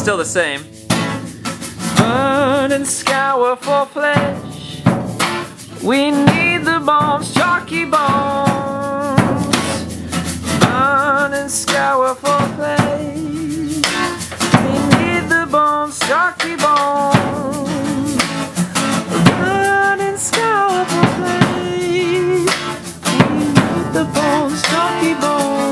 Still the same. Burn and scour for flesh. We need the bombs, chalky bombs. Burn and scour for flesh. We need the bombs, chalky bombs. Burn and scour for flesh. We need the bombs, chalky bones.